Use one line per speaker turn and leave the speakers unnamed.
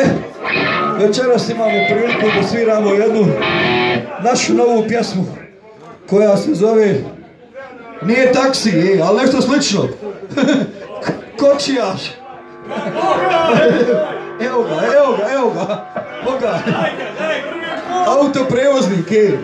E, večeras imamo priliku da sviramo jednu našu novu pjesmu koja se zove Nije taksi, e, ali nešto slično. Kočijaš. Evo ga, evo ga, evo ga. Evo ga. Autoprevoznik, ej.